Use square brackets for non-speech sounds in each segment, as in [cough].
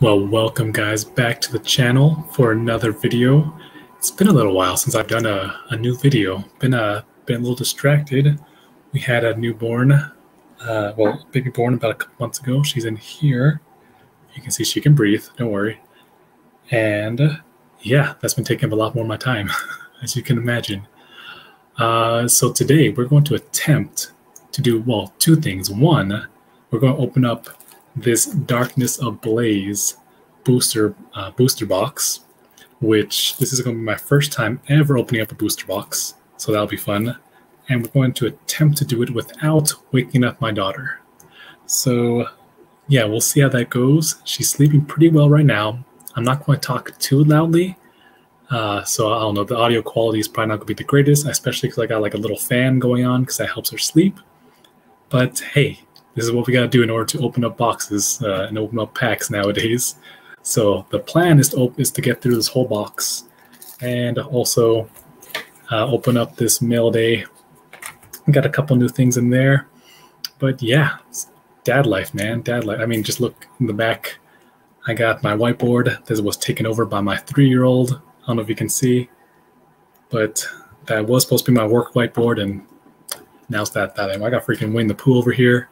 Well, welcome guys back to the channel for another video. It's been a little while since I've done a, a new video. Been a, been a little distracted. We had a newborn, uh, well, baby born about a couple months ago. She's in here. You can see she can breathe, don't worry. And yeah, that's been taking up a lot more of my time, [laughs] as you can imagine. Uh, so today we're going to attempt to do, well, two things. One, we're going to open up this Darkness Ablaze booster uh, booster box, which this is going to be my first time ever opening up a booster box, so that'll be fun. And we're going to attempt to do it without waking up my daughter. So, yeah, we'll see how that goes. She's sleeping pretty well right now. I'm not going to talk too loudly, uh, so I don't know. The audio quality is probably not going to be the greatest, especially because I got like a little fan going on because that helps her sleep. But hey, this is what we got to do in order to open up boxes uh, and open up packs nowadays. So the plan is to is to get through this whole box and also uh, open up this mail day. Got a couple new things in there, but yeah, dad life, man, dad life. I mean, just look in the back. I got my whiteboard. This was taken over by my three-year-old. I don't know if you can see, but that was supposed to be my work whiteboard, and now it's that that. I got freaking Winnie the Pooh over here.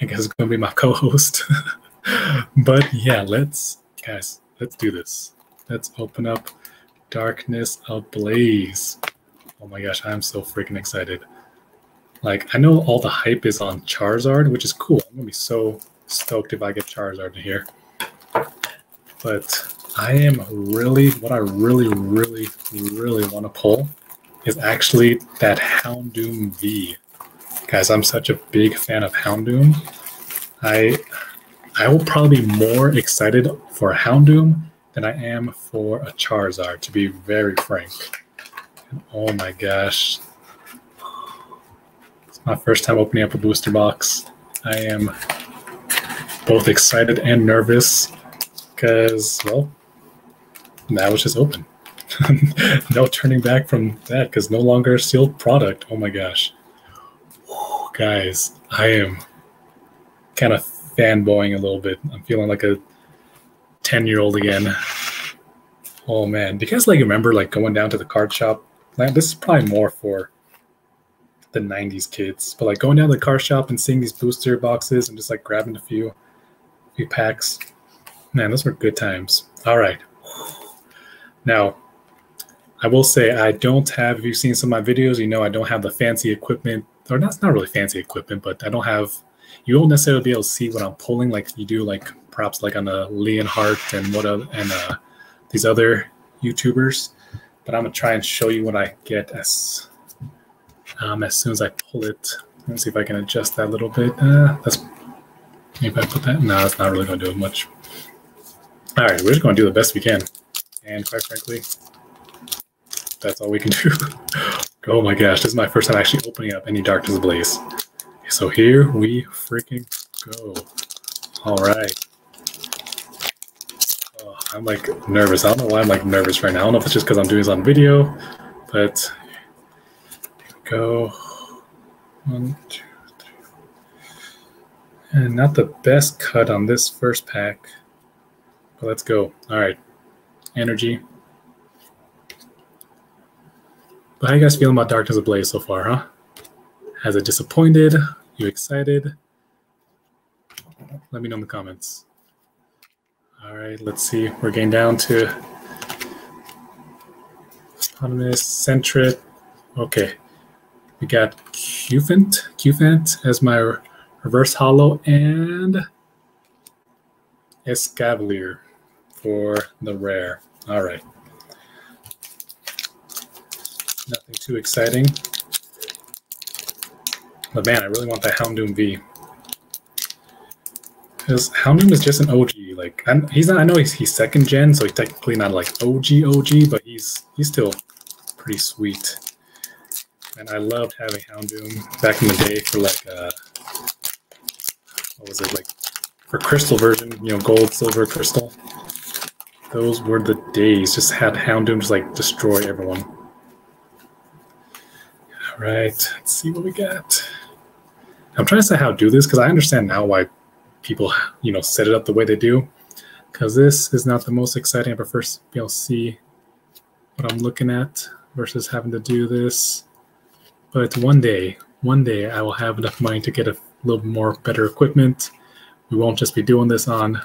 I guess is going to be my co-host. [laughs] but yeah, let's guys, let's do this. Let's open up Darkness Ablaze. Oh my gosh, I'm so freaking excited. Like I know all the hype is on Charizard, which is cool. I'm gonna be so stoked if I get Charizard in here. But I am really what I really, really, really want to pull is actually that Houndoom V. Guys, I'm such a big fan of Houndoom. I I will probably be more excited for Houndoom than I am for a Charizard, to be very frank. And oh my gosh. It's my first time opening up a booster box. I am both excited and nervous because, well, now it's just open. [laughs] no turning back from that because no longer sealed product. Oh my gosh guys, I am kind of fanboying a little bit. I'm feeling like a 10 year old again. Oh man, do you guys like remember like going down to the card shop? This is probably more for the 90s kids, but like going down to the card shop and seeing these booster boxes and just like grabbing a few, few packs. Man, those were good times. All right. Now, I will say I don't have, if you've seen some of my videos, you know I don't have the fancy equipment or that's not really fancy equipment, but I don't have. You won't necessarily be able to see what I'm pulling like you do, like perhaps like on the Leonhart and what other, and uh, these other YouTubers. But I'm gonna try and show you what I get as um, as soon as I pull it. Let's see if I can adjust that a little bit. Uh, that's maybe I put that. No, it's not really gonna do it much. All right, we're just gonna do the best we can, and quite frankly, that's all we can [laughs] do. Oh my gosh, this is my first time actually opening up any Darkness Blaze. So here we freaking go. All right. Oh, I'm like nervous. I don't know why I'm like nervous right now. I don't know if it's just because I'm doing this on video, but go. One, two, three. And not the best cut on this first pack, but let's go. All right. Energy. But how you guys feeling about Darkness Ablaze so far, huh? Has it disappointed? You excited? Let me know in the comments. All right, let's see. We're getting down to autonomous centric. Okay, we got Cufant, Cufant as my reverse hollow and Escavalier for the rare. All right. Nothing too exciting. But man, I really want that Houndoom V. Because Houndoom is just an OG. Like I'm, he's not. I know he's, he's second gen, so he's technically not like OG OG, but he's he's still pretty sweet. And I loved having Houndoom back in the day for like uh, what was it like for crystal version? You know, gold, silver, crystal. Those were the days. Just had Houndoom just like destroy everyone right, let's see what we got. I'm trying to say how to do this because I understand now why people, you know, set it up the way they do. because this is not the most exciting. I prefer to be able to see what I'm looking at versus having to do this. But one day, one day I will have enough money to get a little more better equipment. We won't just be doing this on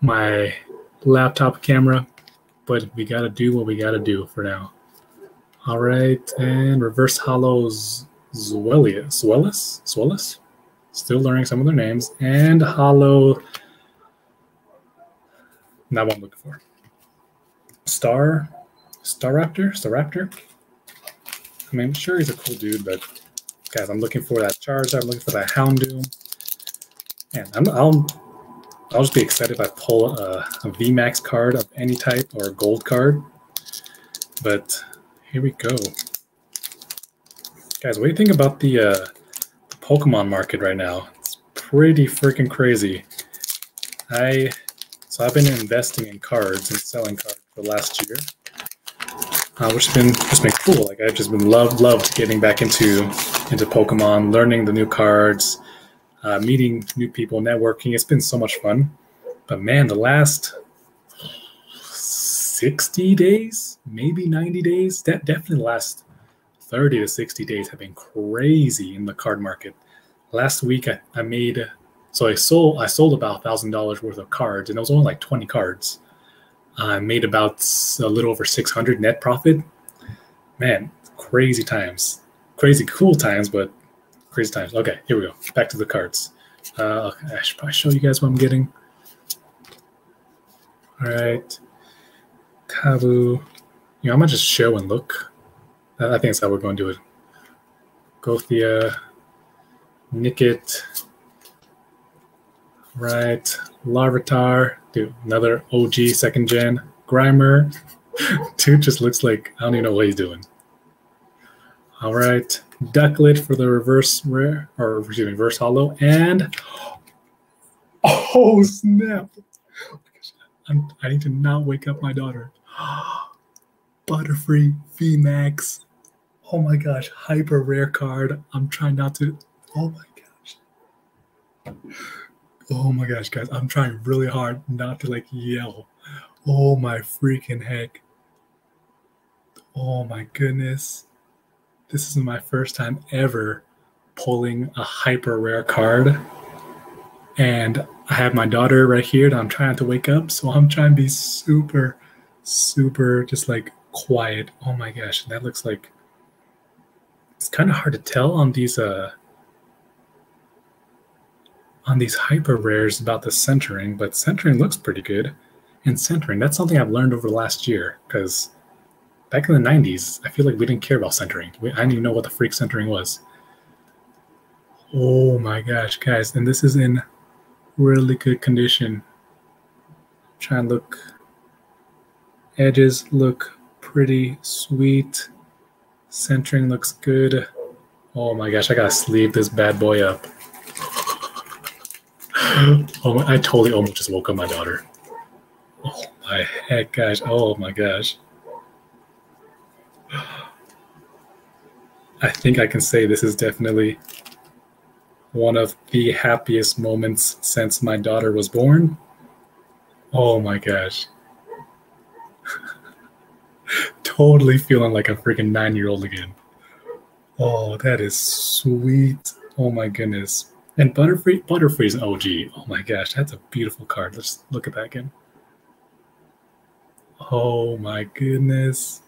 my laptop camera, but we got to do what we got to do for now. All right, and reverse hollows Zwellius, Zwellis, Zwellis. Still learning some of their names, and hollow. Not what I'm looking for. Star, Staraptor, Staraptor. I mean, sure he's a cool dude, but guys, I'm looking for that Charizard. I'm looking for that Houndoom. And I'm, I'll I'll just be excited if I pull a, a VMAX card of any type or a gold card. But here we go. Guys, what do you think about the, uh, the Pokemon market right now? It's pretty freaking crazy. I so I've been investing in cards and selling cards for the last year, uh, which has been just been cool. Like I've just been loved loved getting back into into Pokemon, learning the new cards, uh, meeting new people, networking. It's been so much fun. But man, the last 60 days, maybe 90 days, that definitely the last 30 to 60 days have been crazy in the card market. Last week I, I made so I sold I sold about thousand dollars worth of cards, and it was only like 20 cards. I made about a little over 600 net profit. Man, crazy times, crazy cool times, but Crazy times. Okay, here we go. Back to the cards. Uh, I should probably show you guys what I'm getting. All right. Kavu. You know, I'm to just show and look. Uh, I think that's how we're going to do it. Gothita. Nickit. Right. Larvitar. Dude, another OG second gen. Grimer. [laughs] Dude just looks like, I don't even know what he's doing. All right. Ducklett for the reverse rare, or excuse me, reverse hollow, and [gasps] oh snap! Oh I'm, i need to not wake up my daughter. [gasps] Butterfree VMAX. Oh my gosh, hyper rare card. I'm trying not to. Oh my gosh. Oh my gosh, guys, I'm trying really hard not to like yell. Oh my freaking heck. Oh my goodness. This is my first time ever pulling a hyper rare card. And I have my daughter right here that I'm trying to wake up. So I'm trying to be super, super just like quiet. Oh my gosh. That looks like it's kind of hard to tell on these uh on these hyper rares about the centering, but centering looks pretty good. And centering, that's something I've learned over the last year because back in the 90s, I feel like we didn't care about centering. We, I didn't even know what the freak centering was. Oh my gosh, guys. And this is in really good condition. Try and look. Edges look pretty sweet. Centering looks good. Oh my gosh, I gotta sleeve this bad boy up. [gasps] oh, my, I totally almost just woke up my daughter. Oh my heck, guys. Oh my gosh. I think I can say this is definitely one of the happiest moments since my daughter was born. Oh my gosh. [laughs] totally feeling like a freaking nine year old again. Oh, that is sweet. Oh my goodness. And Butterfree, Butterfree's an OG. Oh my gosh, that's a beautiful card. Let's look at that again. Oh my goodness.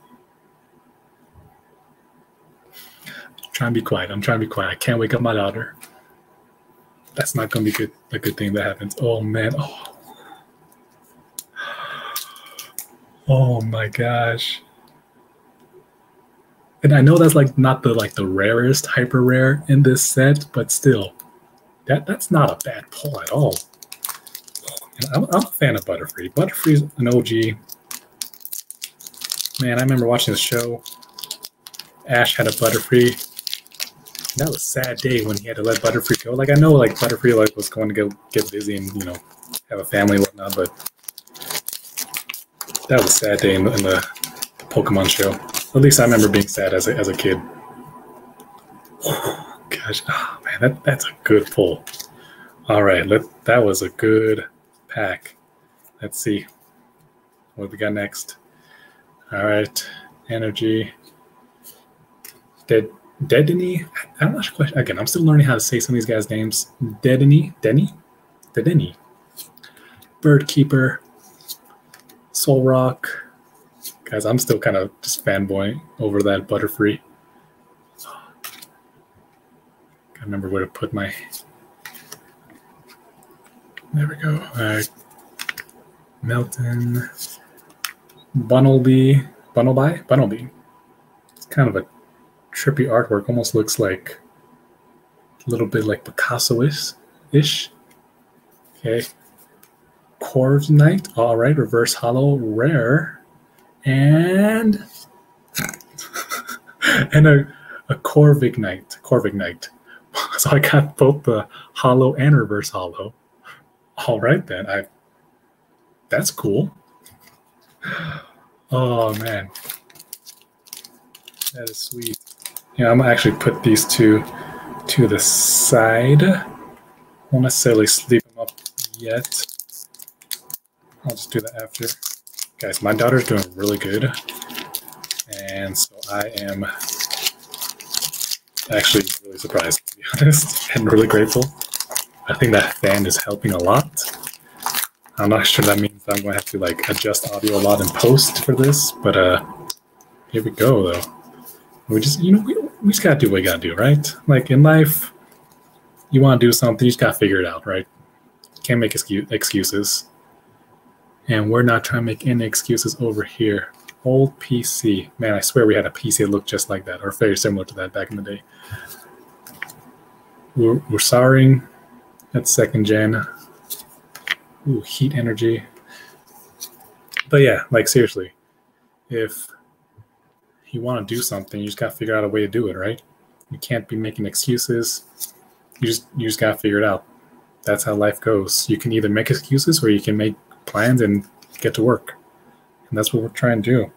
trying to be quiet. I'm trying to be quiet. I can't wake up my daughter. That's not going to be good. A good thing that happens. Oh man. Oh. Oh my gosh. And I know that's like not the like the rarest hyper rare in this set, but still, that that's not a bad pull at all. Oh, and I'm, I'm a fan of Butterfree. Butterfree's an OG. Man, I remember watching the show. Ash had a Butterfree that was a sad day when he had to let Butterfree go. Like I know, like Butterfree like was going to go get busy and you know have a family and whatnot, but that was a sad day in the, in the Pokemon show. At least I remember being sad as a, as a kid. [sighs] gosh, oh, man, that that's a good pull. All right, let, that was a good pack. let's see what we got next. All right, energy. Dead, Dedeny. I'm not sure. Again, I'm still learning how to say some of these guys' names. Dedeny, Denny, Dedeny. Bird Keeper, Solrock. Guys, I'm still kind of just fanboying over that Butterfree. I remember where to put my. There we go. Uh, Meltan, Bunnelby, Bunnelby, Bunnelby. It's kind of a trippy artwork. Almost looks like a little bit like Picasso-ish. Ish. Okay. Corviknight. All right. Reverse Hollow, rare, and [laughs] and a a Corviknight. Corviknight. [laughs] So I got both the hollow and reverse hollow. All right then. I that's cool. [sighs] Oh man. That is sweet. Yeah, I'm gonna actually put these two to the side. Won't necessarily sleep them up yet. I'll just do that after. Guys, my daughter's doing really good. And so I am actually really surprised, to be [laughs] honest, and really grateful. I think that fan is helping a lot. I'm not sure that means I'm going to have to like adjust audio a lot in post for this, but uh, here we go though. We just, you know, we, we just got to do what we got to do, right? Like in life, you want to do something, you just got to figure it out, right? Can't make excuse, excuses. And we're not trying to make any excuses over here. Old PC. Man, I swear we had a PC that looked just like that, or very similar to that back in the day. We're, we're sorry. That's second gen. Ooh, heat energy. But yeah, like seriously, if you want to do something, you just got to figure out a way to do it, right? You can't be making excuses. You just you just got to figure it out. That's how life goes. You can either make excuses or you can make plans and get to work. And that's what we're trying to do.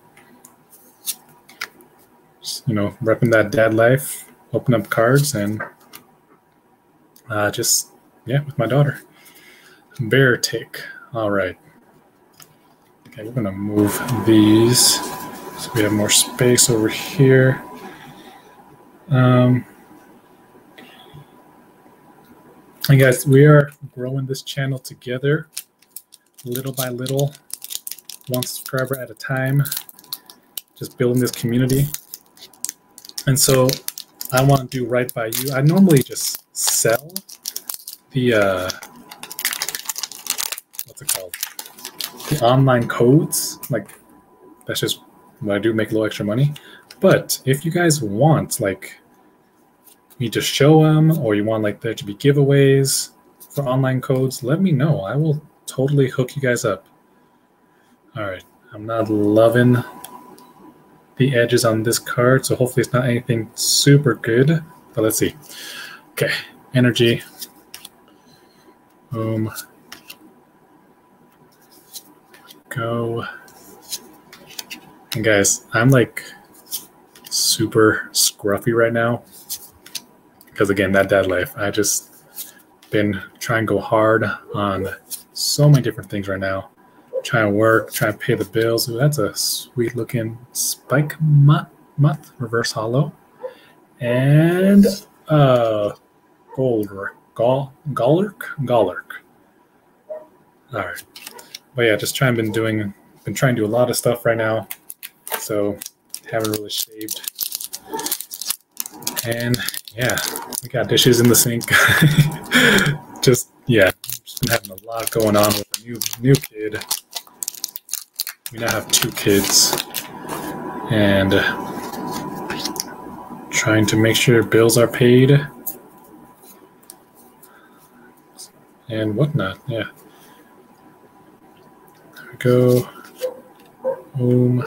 Just, you know, repping that dad life, open up cards, and uh, just, yeah, with my daughter. Beartic. All right. Okay, we're going to move these so we have more space over here. Um, and guys, we are growing this channel together little by little, one subscriber at a time, just building this community. And so I want to do right by you. I normally just sell the, uh, what's it called? The online codes. Like, that's just what I do, make a little extra money. But if you guys want, like, me to show them or you want like there to be giveaways for online codes, let me know. I will totally hook you guys up. All right, I'm not loving the edges on this card, so hopefully it's not anything super good, but let's see. Okay, energy. Boom. Go. And guys, I'm like super scruffy right now because again, that dad life. I just been trying to go hard on so many different things right now. Trying to work, trying to pay the bills. Ooh, that's a sweet looking Spikemuth, mutt reverse hollow. And uh gold gall gallerk gallerk. All right. But yeah, just trying been doing been trying to do a lot of stuff right now. So haven't really shaved. And yeah, we got dishes in the sink. [laughs] just yeah, been having a lot going on with a new new kid. We now have two kids, and uh, trying to make sure bills are paid and whatnot. Yeah. There we go. Boom.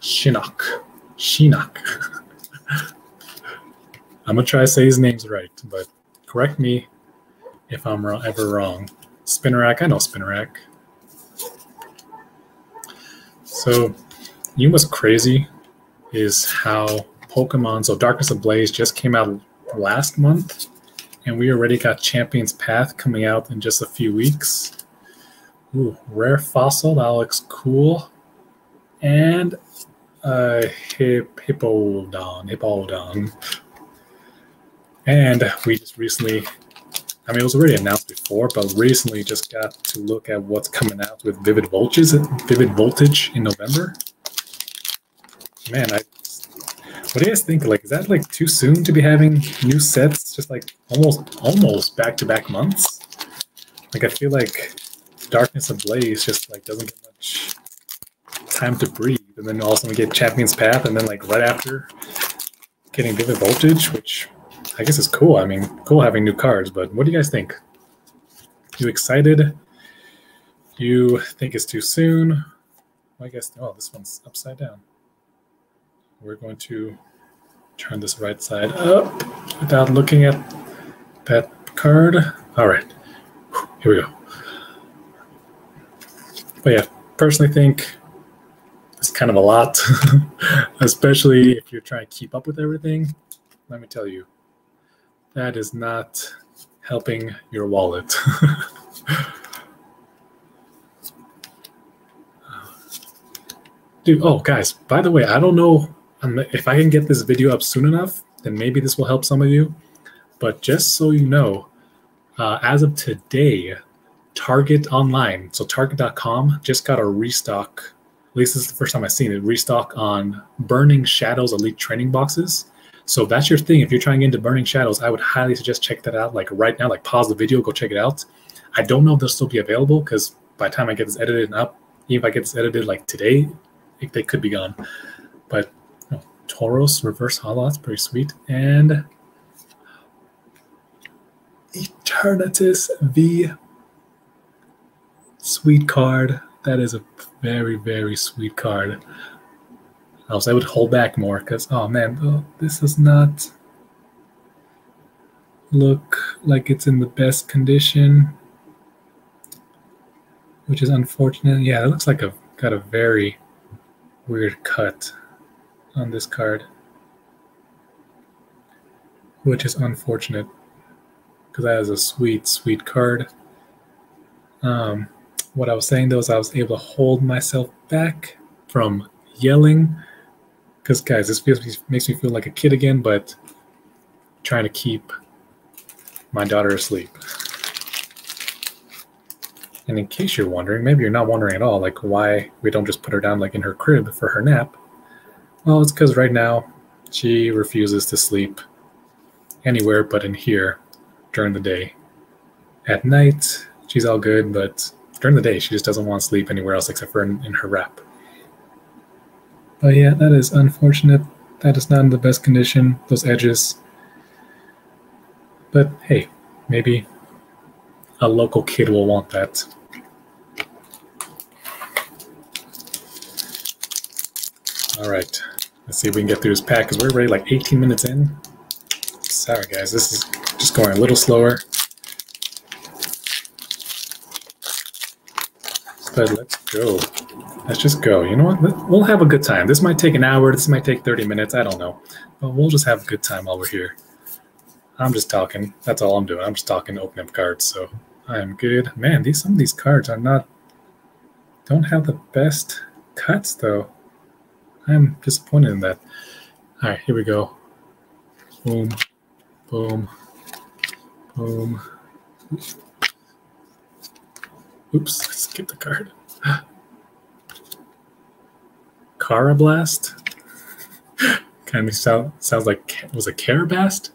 Shinnok. Shinnok. [laughs] I'm gonna try to say his names right, but correct me if I'm ever wrong. Spinarak, I know Spinarak. So, you know what's crazy is how Pokemon, so Darkness Ablaze just came out last month, and we already got Champion's Path coming out in just a few weeks, Ooh, rare fossil. That looks cool. And uh, hip, Hippowdon. Hippowdon. And we just recently, I mean, it was already announced before, but recently just got to look at what's coming out with Vivid Voltage, Vivid Voltage in November. Man, I what do you guys think? Like, is that like too soon to be having new sets just like almost almost back to back months? Like, I feel like Darkness Ablaze just like doesn't get much time to breathe, and then also we get Champion's Path, and then like right after getting Vivid Voltage, which I guess it's cool. I mean, cool having new cards, but what do you guys think? You excited? You think it's too soon? I guess, oh, this one's upside down. We're going to turn this right side up without looking at that card. All right, here we go. But yeah, personally think it's kind of a lot, [laughs] especially if you're trying to keep up with everything. Let me tell you, that is not helping your wallet. [laughs] Dude, oh, guys, by the way, I don't know if I can get this video up soon enough, then maybe this will help some of you. But just so you know, uh, as of today, Target Online, so Target.com, just got a restock. At least this is the first time I've seen it. Restock on Burning Shadows Elite Training Boxes. So if that's your thing, if you're trying into Burning Shadows, I would highly suggest check that out. Like right now, like pause the video, go check it out. I don't know if they'll still be available because by the time I get this edited and up, even if I get this edited like today, they could be gone. But Tauros reverse. That's pretty sweet. And Eternatus V. Sweet card. That is a very, very sweet card. Else I would hold back more because, oh man, oh, this does not look like it's in the best condition, which is unfortunate. Yeah, it looks like a got a very weird cut on this card, which is unfortunate because that is a sweet, sweet card. Um, what I was saying though is I was able to hold myself back from yelling because guys, this feels, makes me feel like a kid again, but trying to keep my daughter asleep. And in case you're wondering, maybe you're not wondering at all, like why we don't just put her down like in her crib for her nap. Well, it's because right now she refuses to sleep anywhere but in here during the day. At night, she's all good, but during the day, she just doesn't want to sleep anywhere else except for in, in her wrap. But yeah, that is unfortunate. That is not in the best condition, those edges. But hey, maybe a local kid will want that. All right. Let's see if we can get through this pack because we're already like 18 minutes in. Sorry, guys. This is just going a little slower. But let's go. Let's just go. You know what? We'll have a good time. This might take an hour. This might take 30 minutes. I don't know. But we'll just have a good time while we're here. I'm just talking. That's all I'm doing. I'm just talking to open up cards. So I am good. Man, these some of these cards are not don't have the best cuts though. I'm disappointed in that. All right, here we go. Boom, boom, boom. Oops, skip the card. [gasps] Karrablast? [laughs] kind of sound, sounds like, was it Karabast?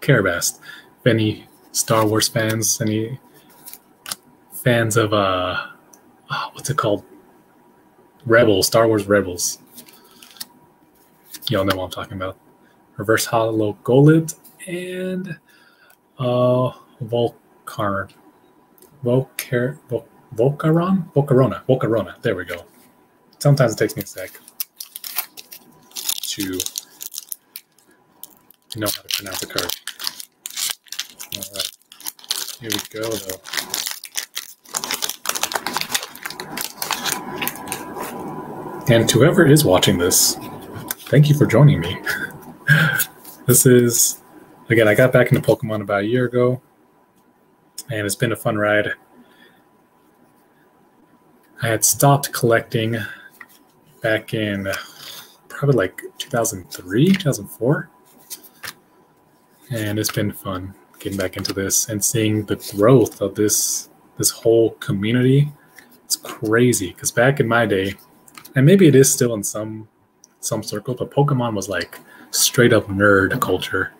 Karabast. If any Star Wars fans, any fans of, uh, oh, what's it called? Rebels, Star Wars Rebels. Y'all know what I'm talking about. Reverse Hollow Golett and uh, Volcar, Volcar, Vol, Volcaron? Volcarona. Volcarona. There we go. Sometimes it takes me a sec to know how to pronounce the card. All right. Here we go, though. And to whoever is watching this, thank you for joining me. [laughs] this is, again, I got back into Pokemon about a year ago, and it's been a fun ride. I had stopped collecting back in probably like 2003, 2004. And it's been fun getting back into this and seeing the growth of this this whole community. It's crazy because back in my day, and maybe it is still in some some circles, but Pokemon was like straight up nerd culture.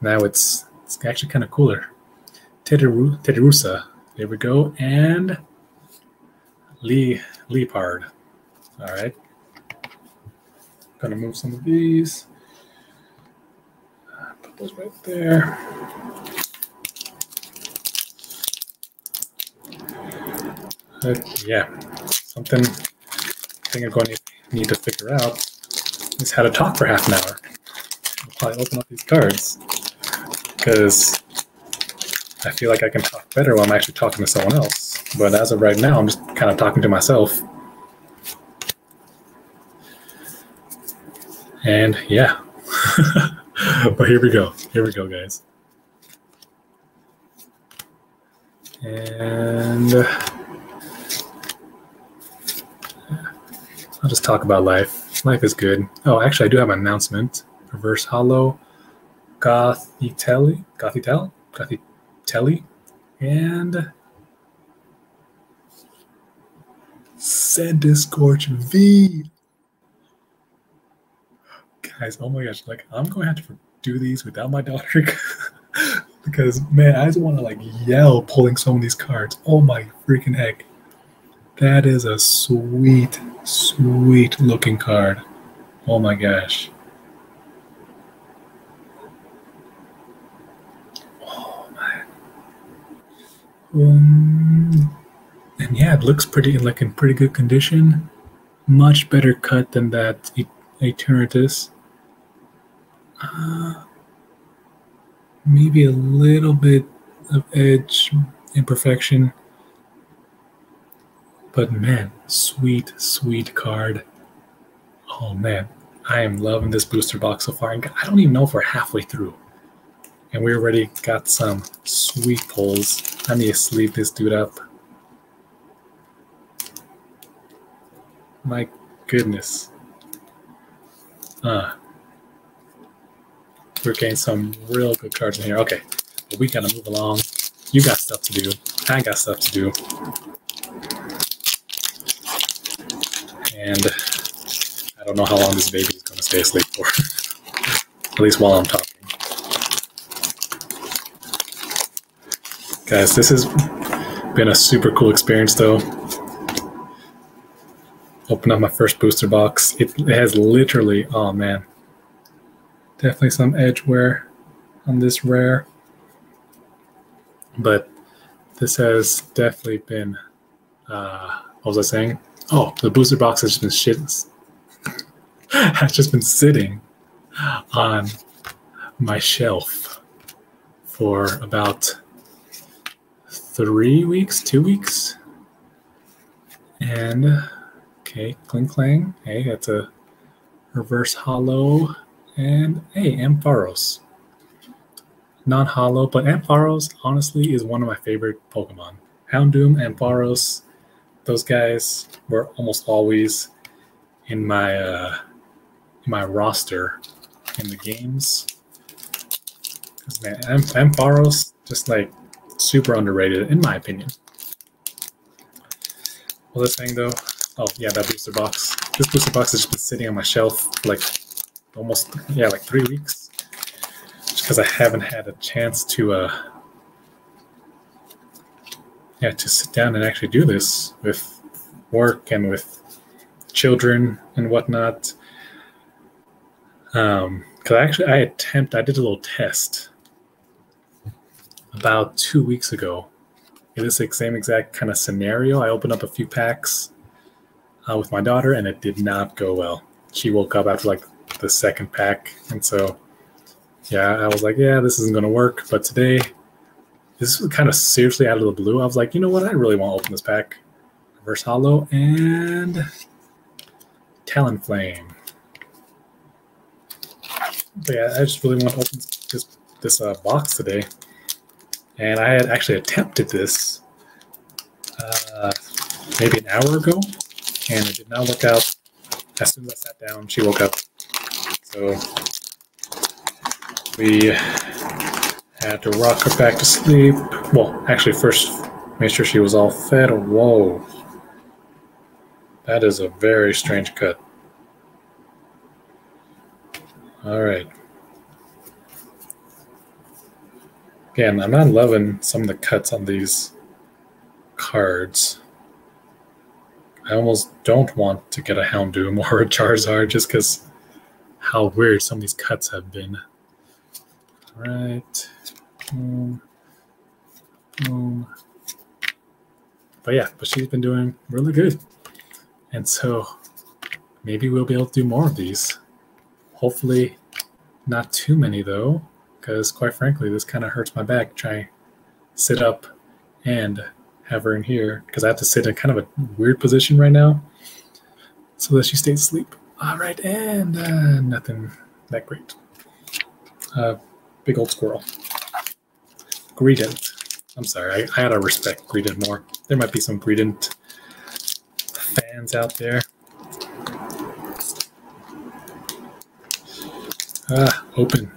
Now it's it's actually kind of cooler. Teddiru- Teddiursa, there we go, and Lee Leopard. All right, gonna move some of these. Put those right there. But yeah, something I think I'm going to need to figure out is how to talk for half an hour. I'll probably open up these cards because I feel like I can talk better when I'm actually talking to someone else. But as of right now, I'm just kind of talking to myself. And yeah. [laughs] but here we go. Here we go, guys. And uh, I'll just talk about life. Life is good. Oh, actually, I do have an announcement. Reverse Hollow, Gothitelle, Gothitelle, Gothitelle, and Centiskorch V. Guys, oh my gosh, like I'm going to have to do these without my daughter [laughs] because man, I just want to like yell pulling some of these cards. Oh my freaking heck. That is a sweet, sweet looking card. Oh my gosh. Oh man. Um, and yeah, it looks pretty like in pretty good condition. Much better cut than that Eternatus. Uh, maybe a little bit of edge imperfection but man, sweet, sweet card. Oh man, I am loving this booster box so far. I don't even know if we're halfway through. And we already got some sweet pulls. I need to sleeve this dude up. My goodness. Uh, we're getting some real good cards in here. Okay, we gotta move along. You got stuff to do. I got stuff to do. and I don't know how long this baby is to stay asleep for. [laughs] At least while I'm talking. Guys, this has been a super cool experience though. Open up my first booster box. It, has literally, oh man, definitely some edge wear on this rare. But this has definitely been, uh, what was I saying? Oh, the booster box has just been shit. [laughs] has just been sitting on my shelf for about three weeks, two weeks. And okay, Klinklang. Hey, that's a reverse hollow. And hey, Ampharos. Non hollow, but Ampharos honestly is one of my favorite Pokemon. Houndoom, Ampharos, those guys were almost always in my uh, in my roster in the games. Because man, Ampharos just like super underrated in my opinion. Well, this thing though, oh yeah, that booster box. This booster box has just been sitting on my shelf like almost yeah like three weeks, just because I haven't had a chance to uh yeah, to sit down and actually do this with work and with children and whatnot. Um, because actually I attempt I did a little test about two weeks ago. It is the same exact kind of scenario. I opened up a few packs uh, with my daughter, and it did not go well. She woke up after like the second pack, and so yeah, I was like, yeah, this isn't going to work. But today this is kind of seriously out of the blue. I was like, you know what? I really want to open this pack. Reverse Hollow and Talonflame. But yeah, I just really want to open this this uh, box today. And I had actually attempted this uh, maybe an hour ago, and it did not work out. As soon as I sat down, she woke up. So we had to rock her back to sleep. Well, actually, first make sure she was all fed. Whoa. That is a very strange cut. All right. Again, I'm not loving some of the cuts on these cards. I almost don't want to get a Houndoom [laughs] or a Charizard just because how weird some of these cuts have been. All right. Boom. Boom. But yeah, but she's been doing really good. And so maybe we'll be able to do more of these. Hopefully, not too many though, because quite frankly, this kind of hurts my back trying to sit up and have her in here because I have to sit in kind of a weird position right now so that she stays asleep. All right, and uh, nothing that great. Uh, big old squirrel. Greedent. I'm sorry, I, I gotta respect Greedent more. There might be some Greedent fans out there. Ah, open.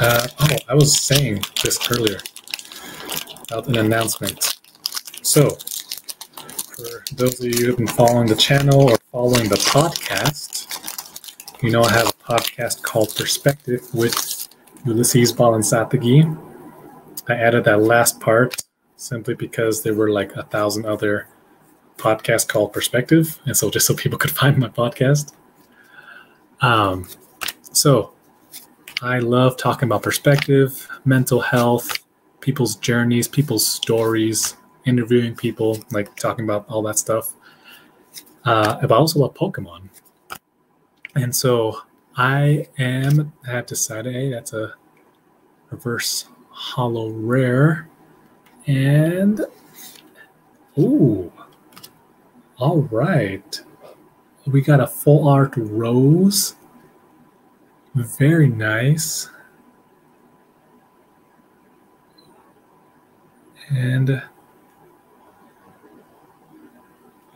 Uh, oh, I was saying this earlier about an announcement. So, for those of you who have been following the channel or following the podcast, you know I have a podcast called Perspective with Ulysses Balanzategui. I added that last part simply because there were like a thousand other podcasts called Perspective, and so just so people could [laughs] find my podcast. Um, so I love talking about perspective, mental health, people's journeys, people's stories, interviewing people, like talking about all that stuff. Uh, but I also love Pokemon, and so I am. I have decided, hey, that's a reverse hollow rare, and ooh, all right. We got a full art rose. Very nice. And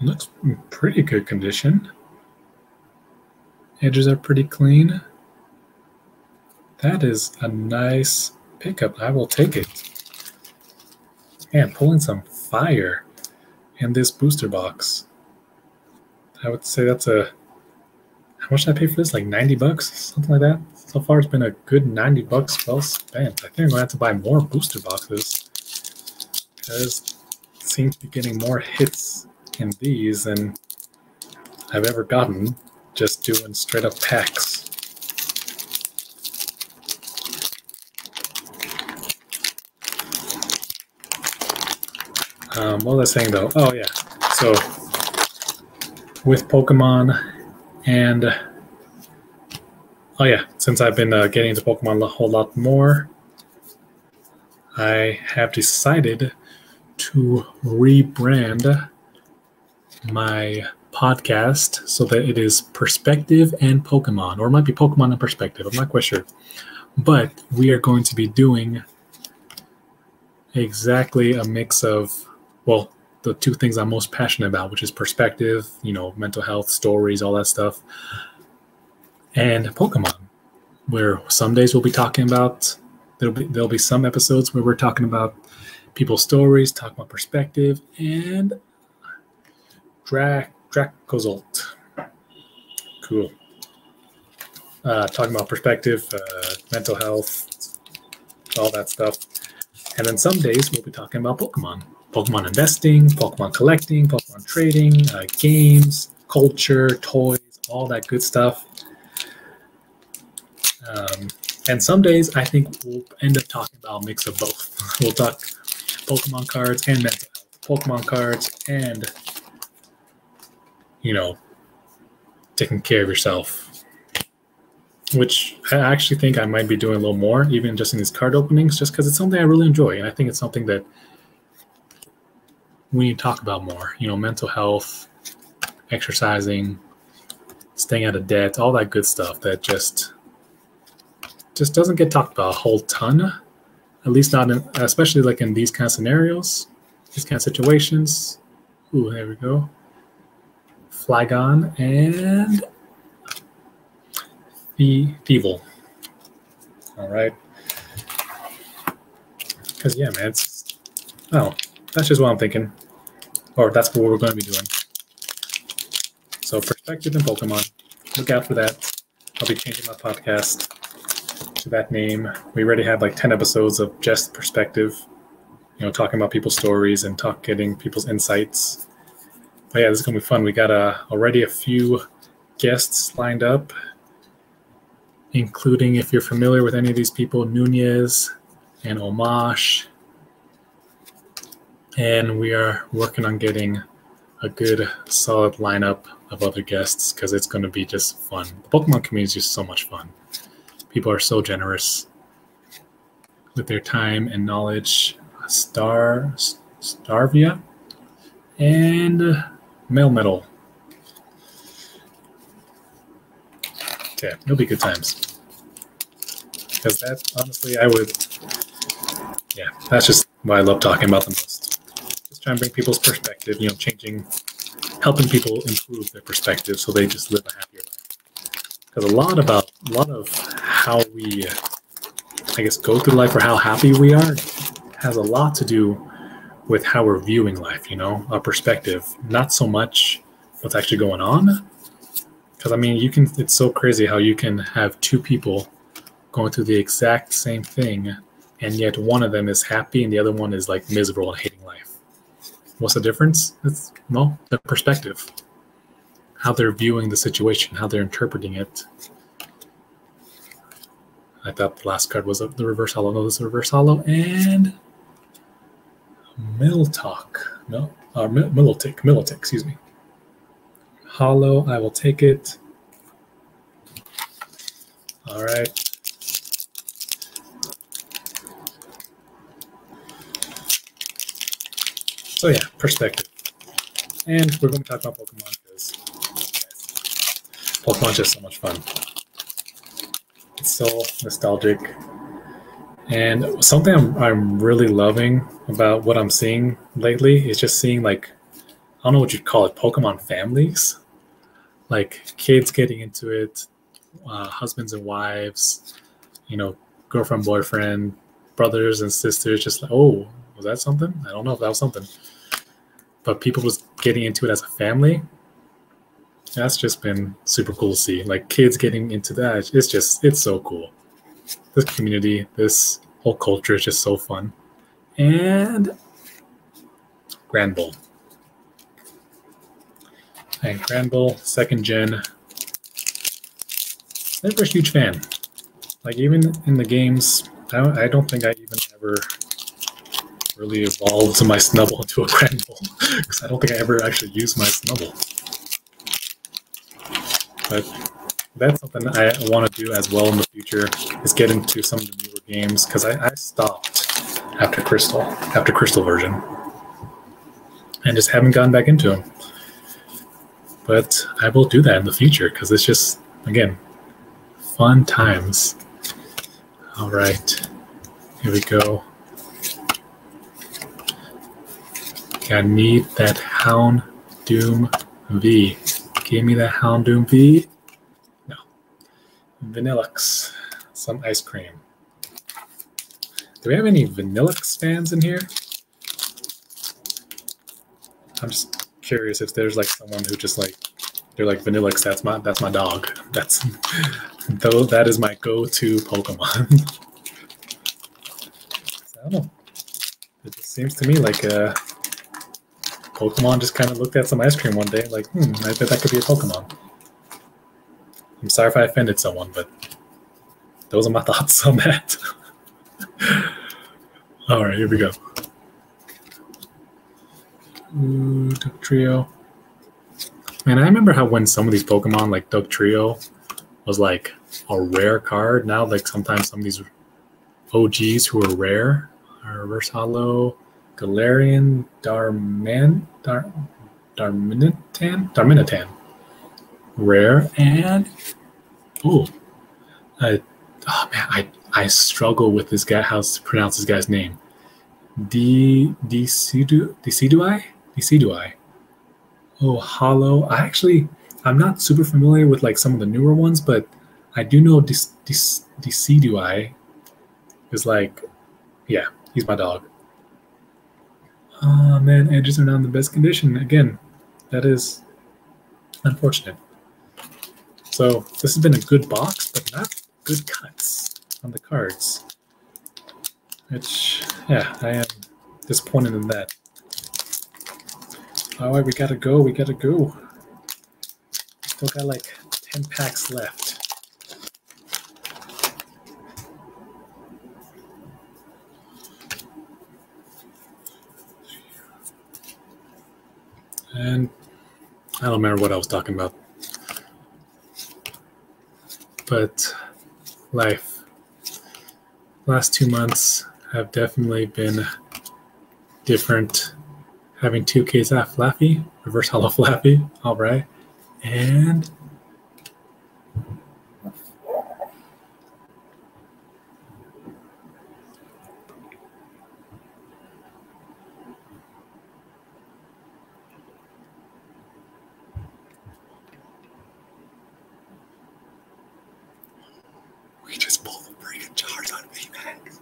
looks pretty good condition. Edges are pretty clean. That is a nice pickup. I will take it. Man, pulling some fire in this booster box. I would say that's a. How much did I pay for this? Like 90 bucks? Something like that? So far, it's been a good 90 bucks well spent. I think I'm to have to buy more booster boxes. Because it seems to be getting more hits in these than I've ever gotten just doing straight up packs. Um, what was I saying though? Oh yeah. So with Pokemon and oh yeah, since I've been uh, getting into Pokemon a whole lot more, I have decided to rebrand my podcast so that it is perspective and Pokemon, or it might be Pokemon and perspective. I'm not quite sure. But we are going to be doing exactly a mix of well, the two things I'm most passionate about, which is perspective, you know, mental health, stories, all that stuff, and Pokemon, where some days we'll be talking about there'll be there'll be some episodes where we're talking about people's stories, talking about perspective, and Drac Dracozolt. Cool. Uh, talking about perspective, uh, mental health, all that stuff. And then some days we'll be talking about Pokemon. Pokemon investing, Pokemon collecting, Pokemon trading, uh, games, culture, toys, all that good stuff. Um, and some days I think we'll end up talking about a mix of both. [laughs] we'll talk Pokemon cards and mental health, Pokemon cards and, you know, taking care of yourself. Which I actually think I might be doing a little more, even just in these card openings, just because it's something I really enjoy. And I think it's something that we need to talk about more. You know, mental health, exercising, staying out of debt, all that good stuff that just just doesn't get talked about a whole ton. at least not in, especially like in these kind of scenarios, these kind of situations. Ooh, there we go. Flygon and the evil. All right. Because yeah, man, it's oh, that's just what I'm thinking, or that's what we're going to be doing. So perspective in Pokemon, look out for that. I'll be changing my podcast to that name. We already have like ten episodes of just perspective, you know, talking about people's stories and talk getting people's insights. But yeah, this is gonna be fun. We got uh, already a few guests lined up, including if you're familiar with any of these people, Nunez, and Omash. And we are working on getting a good, solid lineup of other guests because it's going to be just fun. The Pokemon community is just so much fun. People are so generous with their time and knowledge. Star, Staravia, and Melmetal. Okay, it'll be good times. Because that, honestly, I would yeah, that's just why I love talking about the most. Bring people's perspective, you know, changing, helping people improve their perspective so they just live a happier life. Because a lot about a lot of how we, I guess, go through life or how happy we are has a lot to do with how we're viewing life. You know, our perspective, not so much what's actually going on. Because I mean, you can. It's so crazy how you can have two people going through the exact same thing and yet one of them is happy and the other one is like miserable and hating life. What's the difference? It's well, the perspective, how they're viewing the situation, how they're interpreting it. I thought the last card was the reverse hollow. No, this is reverse hollow and Miltalk. No, uh, Milotic. Milotic, excuse me. Hollow, I will take it. All right. So yeah, perspective. And we're going to talk about Pokemon because Pokemon is just so much fun. It's so nostalgic. And something I'm, I'm really loving about what I'm seeing lately is just seeing like, I don't know what you'd call it, Pokemon families. Like kids getting into it, uh, husbands and wives, you know, girlfriend, boyfriend, brothers and sisters, just like, oh, was that something? I don't know if that was something. But people was getting into it as a family. That's just been super cool to see. Like kids getting into that. It's just it's so cool. This community, this whole culture is just so fun. And Granbull. And Granbull, second gen. Never a huge fan. Like even in the games, I don't, I don't think I even ever really evolved my Snubbull into a Granbull because [laughs] I don't think I ever actually used my Snubbull. But that's something I want to do as well in the future is get into some of the newer games because I, I stopped after Crystal, after Crystal version, and just haven't gone back into them. But I will do that in the future because it's just again fun times. All right, here we go. I need that Houndoom V. Give me that Houndoom V. No. Vanillix. Some ice cream. Do we have any Vanillix fans in here? I'm just curious if there's like someone who just like they're like Vanillix, that's my that's my dog. That's [laughs] though that is my go-to Pokemon. I don't know. It just seems to me like uh Pokemon just kind of looked at some ice cream one day, like, hmm, I bet that could be a Pokemon. I'm sorry if I offended someone, but those are my [laughs] thoughts on that. [laughs] All right, here we go. Ooh, Trio. Man, I remember how when some of these Pokemon, like Dugtrio, was like a rare card. Now, like sometimes some of these OGs who are rare are reverse hollow Galarian Darman Dar Darmanitan Darmanitan. Rare and oh, I oh man, I I struggle with this guy how to pronounce this guy's name. D Decidu? Decidui. Oh, Hollow. I actually I'm not super familiar with like some of the newer ones, but I do know Decidui is like, yeah, he's my dog. Oh man, edges are not in the best condition. Again, that is unfortunate. So this has been a good box, but not good cuts on the cards. Which, yeah, I am disappointed in that. All right, we gotta go. We gotta go. Still got like 10 packs left. And I don't remember what I was talking about. But life. Last two months have definitely been different. Having two Ks half Flapple, reverse hollow Flapple, all right. And We just pulled the freaking Charizard VMAX.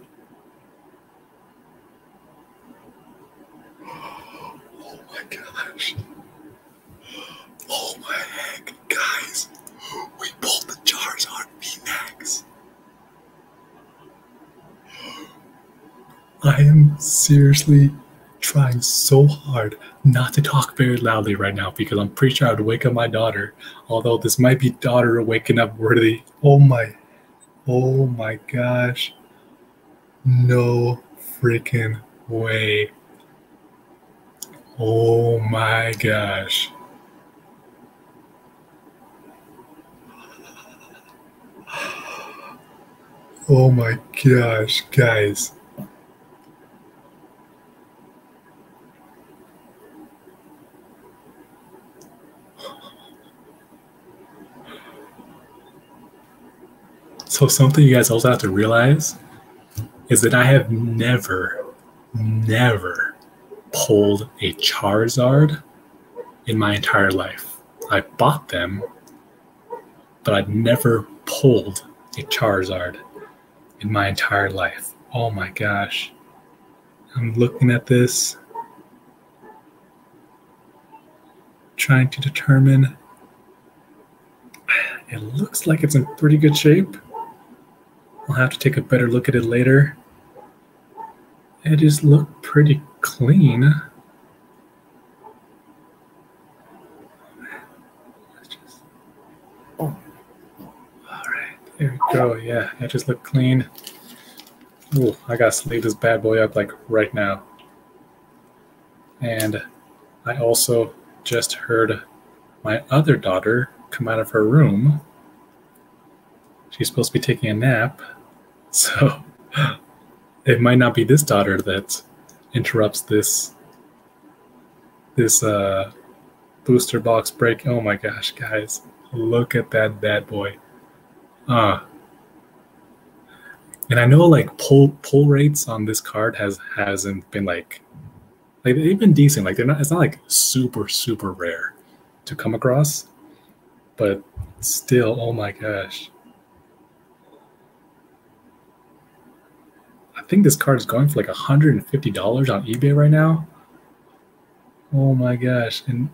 Oh my gosh. Oh my heck, guys. We pulled the Charizard VMAX. I am seriously trying so hard not to talk very loudly right now because I'm pretty sure I would wake up my daughter. Although this might be daughter waking up worthy. Oh my Oh my gosh. No freaking way. Oh my gosh. [sighs] Oh my gosh, guys. So something you guys also have to realize is that I have never, never pulled a Charizard in my entire life. I bought them, but I've never pulled a Charizard in my entire life. Oh my gosh. I'm looking at this, trying to determine. [sighs] It looks like it's in pretty good shape. I'll have to take a better look at it later. Edges look pretty clean. All right, there we go. Yeah, edges look clean. Ooh, I gotta sleeve this bad boy up like right now. And I also just heard my other daughter come out of her room. She's supposed to be taking a nap. So it might not be this daughter that interrupts this this uh, booster box break. Oh my gosh, guys, look at that bad boy. Uh, and I know like pull pull rates on this card has hasn't been like like they've been decent. Like they're not it's not like super super rare to come across, but still, oh my gosh. Think this card is going for like $150 on eBay right now. Oh my gosh. And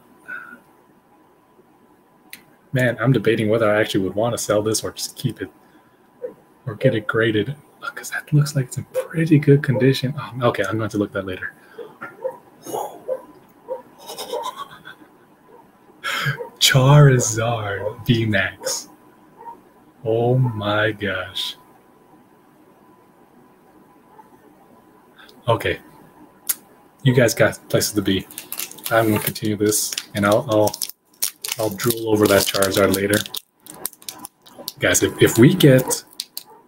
man, I'm debating whether I actually would want to sell this or just keep it or get it graded because that looks like it's in pretty good condition. Oh, okay, I'm going to look that later. Charizard VMAX. Oh my gosh. Okay. You guys got places to be. I'm gonna continue this, and I'll I'll I'll drool over that Charizard later. Guys, if, if we get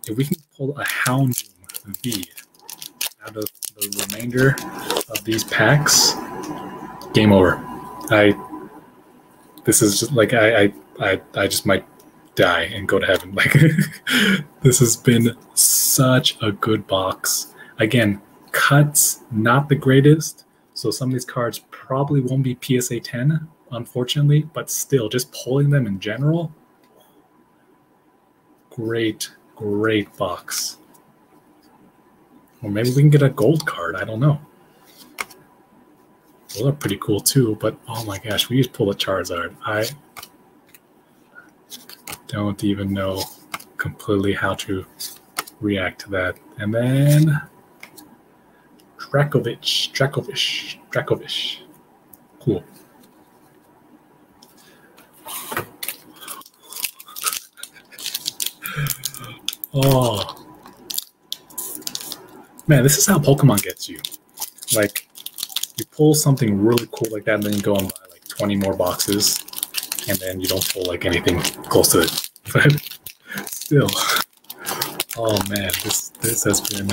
if we can pull a Houndoom V out of the remainder of these packs, game over. I this is just like I I I, I just might die and go to heaven. [laughs] Like [laughs] this has been such a good box. Again, cuts not the greatest, so some of these cards probably won't be PSA 10, unfortunately, but still, just pulling them in general, great, great box. Or maybe we can get a gold card. I don't know. Those are pretty cool too, but oh my gosh, we just pulled a Charizard. I don't even know completely how to react to that. And then Dracovish, Dracovish, Dracovish. Cool. Oh. Man, this is how Pokemon gets you. Like, you pull something really cool like that, and then you go and buy like 20 more boxes, and then you don't pull like anything close to it. [laughs] But still, oh man, this this has been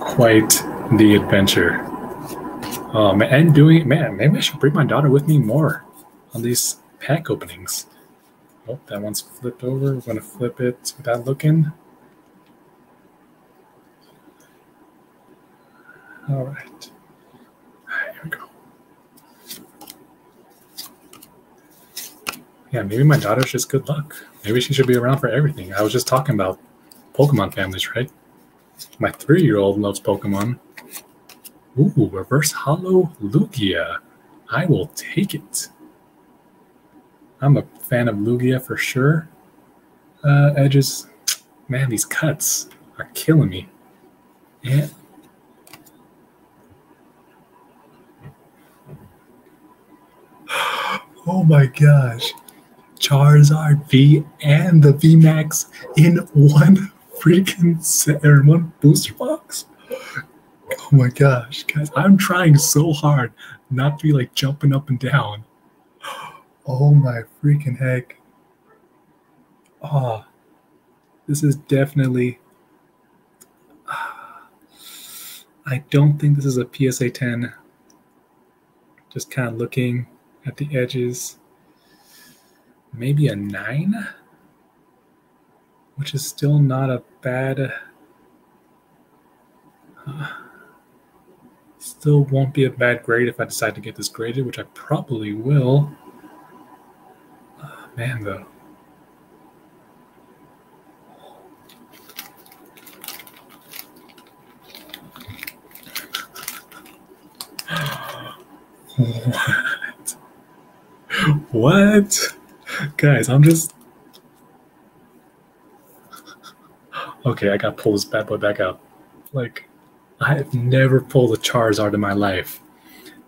quite the adventure. Um, and doing man, maybe I should bring my daughter with me more on these pack openings. Oh, that one's flipped over. We're gonna flip it without looking. All right. Here we go. Yeah, maybe my daughter's just good luck. Maybe she should be around for everything. I was just talking about Pokemon families, right? My three year old loves Pokemon. Ooh, reverse hollow Lugia. I will take it. I'm a fan of Lugia for sure. Uh, edges, man, these cuts are killing me. And [sighs] oh my gosh. Charizard V and the VMAX in [laughs] one freaking set or booster box. Oh my gosh, guys, I'm trying so hard not to be like jumping up and down. Oh my freaking heck. Oh, this is definitely. Ah, I don't think this is a PSA 10. Just kind of looking at the edges. Maybe a 9, which is still not a bad. Uh, still won't be a bad grade if I decide to get this graded, which I probably will. Uh, man, though. [laughs] what? What? Guys, I'm just. Okay, I gotta pull this bad boy back out. Like, I have never pulled a Charizard in my life.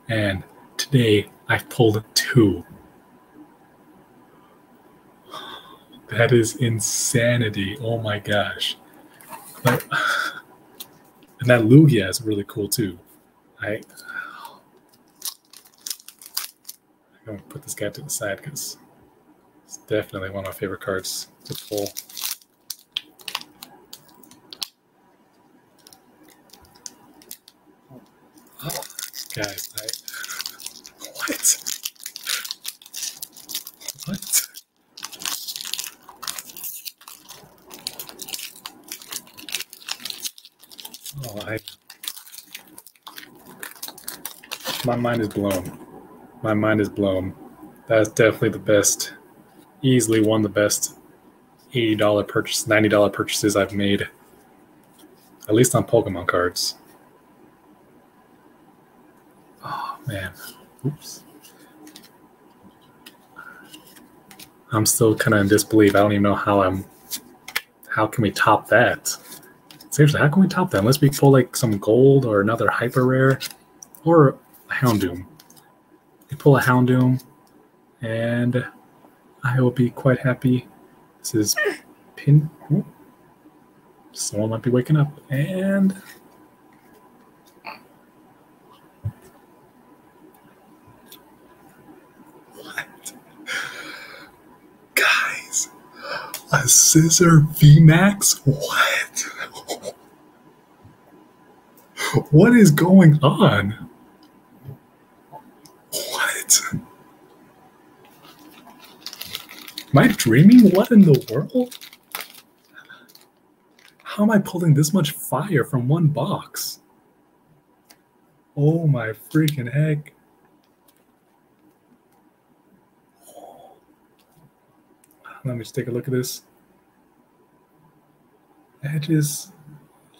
And today I've pulled two. That is insanity. Oh my gosh. Like, [sighs] and that Lugia is really cool too. I [sighs] I'm gonna put this guy to the side because it's definitely one of my favorite cards to pull. Oh, guys, I what? What? Oh, I. My mind is blown my mind is blown. That's definitely the best, easily one of the best $80 purchase, $90 purchases I've made, at least on Pokemon cards. Oh, man. Oops. I'm still kind of in disbelief. I don't even know how I'm. How can we top that? Seriously, how can we top that? Unless we pull like some gold or another hyper rare or a Houndoom. We pull a Houndoom, and I will be quite happy. This is pin. Someone might be waking up, and what, guys? A Scizor VMAX? What? What is going on? What? Am I dreaming? What in the world? How am I pulling this much fire from one box? Oh my freaking heck. Let me just take a look at this. Edges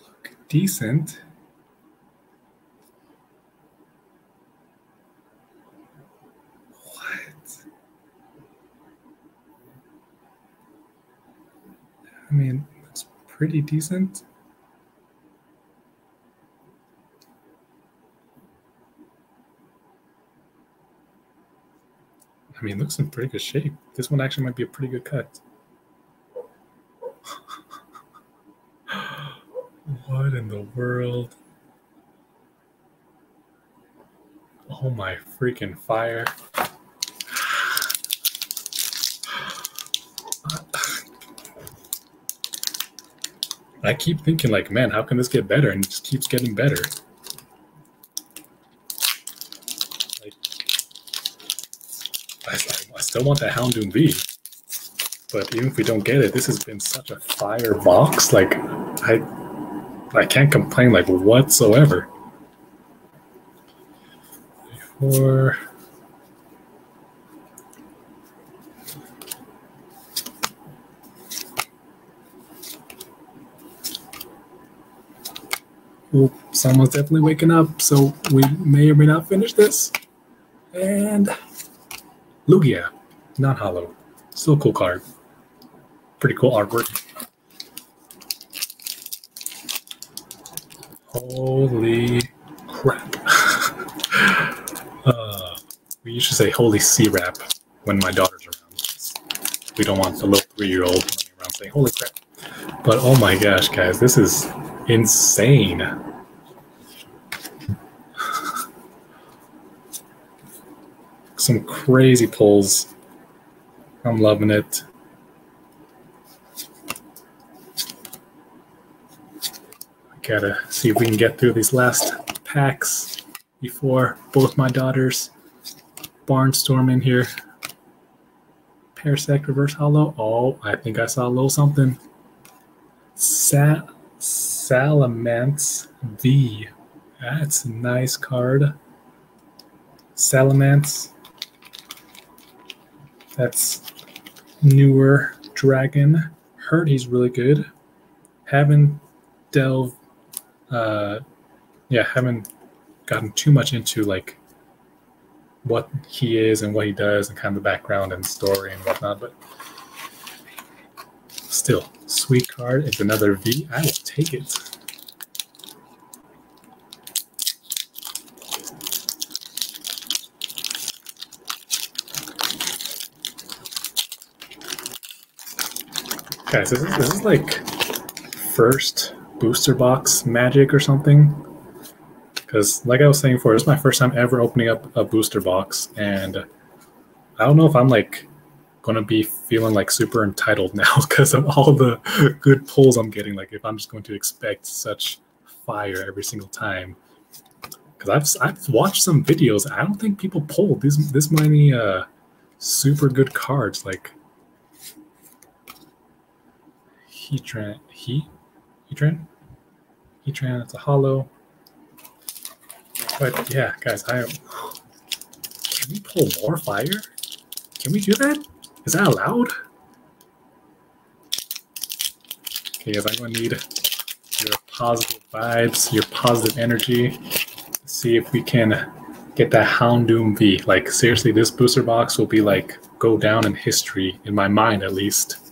look decent. What? I mean, looks pretty decent. I mean, looks in pretty good shape. This one actually might be a pretty good cut. [laughs] what in the world? Oh my freaking fire. [sighs] I keep thinking like, man, how can this get better? And it just keeps getting better. Like, I, I still want that Houndoom V. But even if we don't get it, this has been such a fire box. Like, I, I can't complain like whatsoever. Four. Oop, someone's definitely waking up, so we may or may not finish this. And Lugia, not hollow. Still a cool card. Pretty cool artwork. Holy crap. [laughs] uh, we used to say holy C-rap when my daughter's around. We don't want the little three-year-old running around saying holy crap. But oh my gosh, guys, this is insane. [laughs] Some crazy pulls. I'm loving it. I Gotta see if we can get through these last packs before both my daughters barnstorm in here. Parasect reverse hollow. Oh, I think I saw a little something. Sa Salamence V. That's a nice card. Salamence. That's newer dragon. Heard he's really good. Haven't delved, uh, yeah, haven't gotten too much into like what he is and what he does and kind of the background and story and whatnot, but still, sweet card. It's another V. I will take it. Guys, this is, this is like first booster box magic or something. Because, like I was saying before, this is my first time ever opening up a booster box, and I don't know if I'm like gonna be feeling like super entitled [laughs] now because of all the good pulls I'm getting. Like, if I'm just going to expect such fire every single time, because I've I've watched some videos. I don't think people pull this this many uh, super good cards. Like, Heatran, He, Heatran, Heatran. It's a hollow. But yeah, guys, I can we pull more fire? Can we do that? Is that allowed? Okay, guys, I'm gonna need your positive vibes, your positive energy. See if we can get that Houndoom V. Like seriously, this booster box will be like go down in history in my mind at least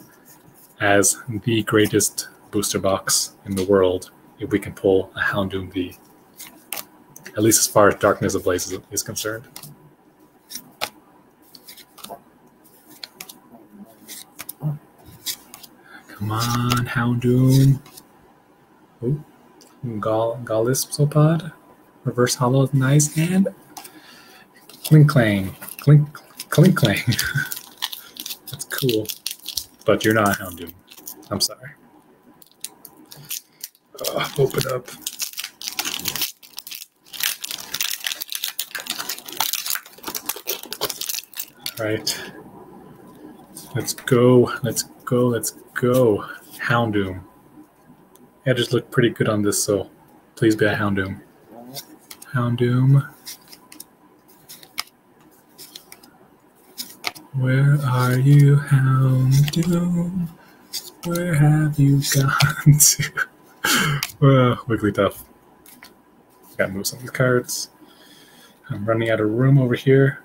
as the greatest booster box in the world if we can pull a Houndoom V at least as far as Darkness Ablaze is, is concerned. Come on, Houndoom. Oh, Gal Golisopod. Reverse Hollow nice. And Klinklang. Clink, Klinklang. [laughs] That's cool. But you're not Houndoom. I'm sorry. Uh, open up. right? Let's go. Let's go. Let's go. Houndoom. Yeah, just looked pretty good on this, so please be a Houndoom. Houndoom. Where are you, Houndoom? Where have you gone [laughs] to? well, Wigglytuff. Gotta move some of these cards. I'm running out of room over here.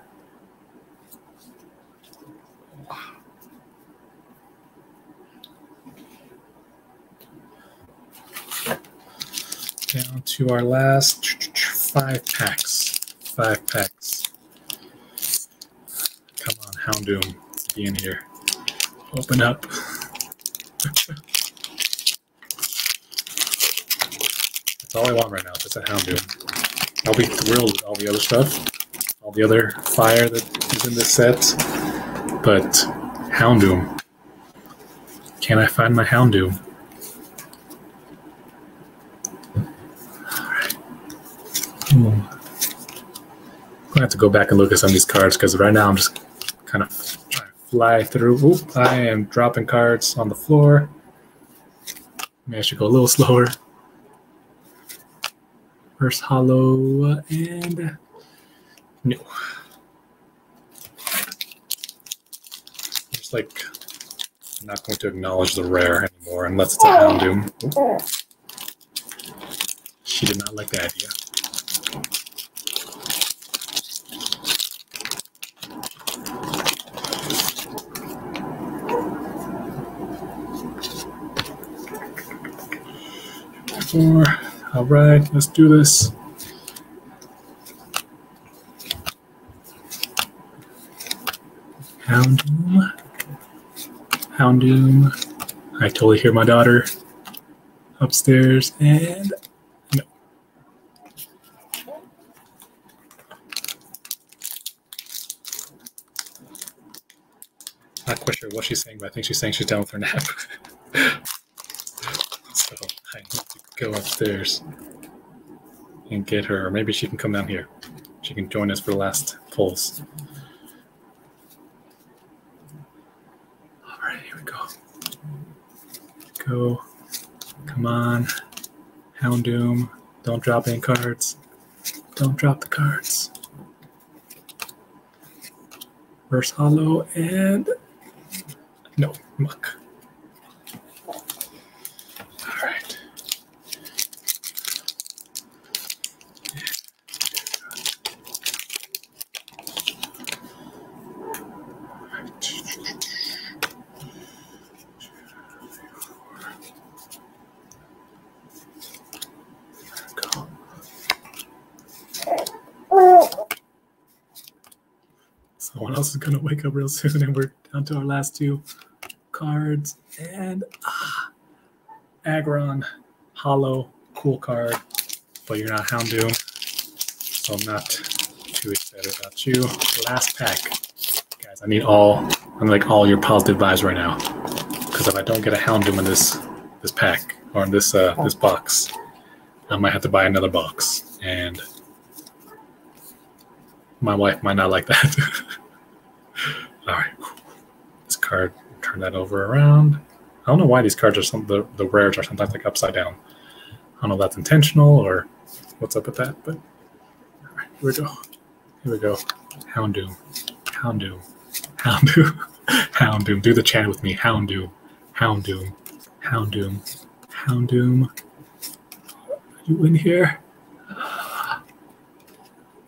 Down to our last five packs. Five packs. Houndoom. Be in here. Open up. [laughs] That's all I want right now, just a Houndoom. I'll be thrilled with all the other stuff, all the other fire that is in this set, but Houndoom. Can I find my Houndoom? Hmm. I'm gonna have to go back and look at some of these cards because right now I'm just kind of fly through. Oop, I am dropping cards on the floor. Maybe I should go a little slower. First hollow and no. Just like I'm not going to acknowledge the rare anymore unless it's a Houndoom. She did not like the idea. Four. All right, let's do this. Houndoom. Houndoom. I totally hear my daughter upstairs and no. Not quite sure what she's saying, but I think she's saying she's done with her nap. [laughs] so I need to go upstairs and get her. Or maybe she can come down here. She can join us for the last pulls. All right, here we go. Go. Come on. Houndoom. Don't drop any cards. Don't drop the cards. First hollow and no muck. Else is gonna wake up real [laughs] soon, and we're down to our last two cards. And ah, Aggron, Hollow, cool card, but you're not Houndoom, so I'm not too excited about you. Last pack, guys. I need all, I'm like all your positive vibes right now, because if I don't get a Houndoom in this this pack or in this uh, this box, I might have to buy another box, and my wife might not like that. [laughs] All right, this card, turn that over around. I don't know why these cards are some the, the rares are sometimes like upside down. I don't know if that's intentional or what's up with that, but all right, here we go. Here we go. Houndoom, Houndoom, Houndoom, Houndoom. [laughs] Do the chant with me. Houndoom, Houndoom, Houndoom, Houndoom. Are you in here? [sighs]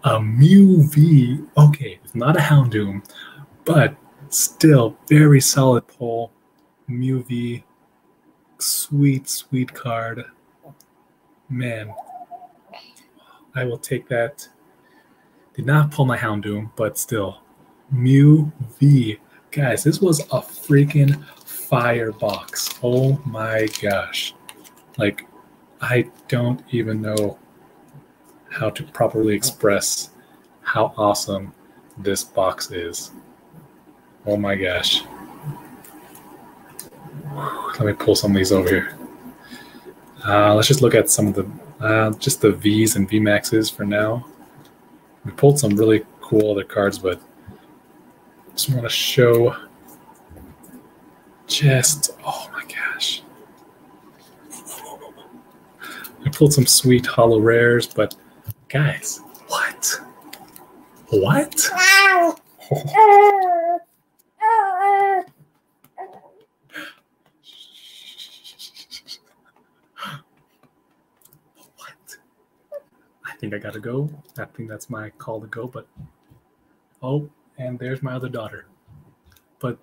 A Mew V. Okay, it's not a Houndoom, but still very solid pull. Mew V. Sweet, sweet card. Man, I will take that. Did not pull my Houndoom, but still. Mew V. Guys, this was a freaking fire box. Oh my gosh. Like, I don't even know how to properly express how awesome this box is. Oh my gosh. Let me pull some of these over here. Uh, let's just look at some of the, uh, just the Vs and Vmaxes for now. We pulled some really cool other cards, but just want to show just oh my gosh. I pulled some sweet hollow rares, but guys, what? What? what? [laughs] I think I gotta go. I think that's my call to go, but oh, and there's my other daughter. But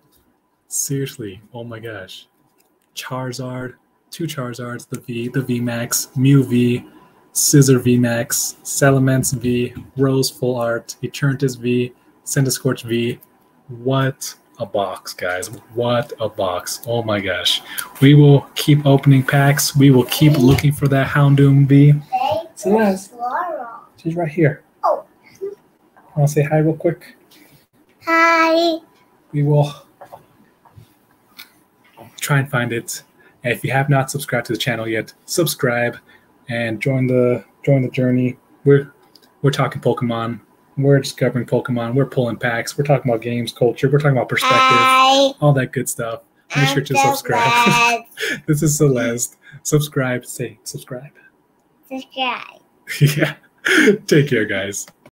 seriously, oh my gosh. Charizard, two Charizards, the V, the V Max, Mew V, Scizor V Max, Salamence V, Rose Full Art, Eternatus V, Centiskorch V. What a box, guys. What a box. Oh my gosh. We will keep opening packs. We will keep looking for that Houndoom V. Celeste. She's right here. Oh. Want to say hi real quick? Hi. We will try and find it. And if you have not subscribed to the channel yet, subscribe and join the join the journey. We're we're talking Pokemon. We're discovering Pokemon. We're pulling packs. We're talking about games, culture. We're talking about perspective, Hi. all that good stuff. Make sure to subscribe. [laughs] This is Celeste. Subscribe. Say subscribe. Subscribe. [laughs] yeah. Take care, guys.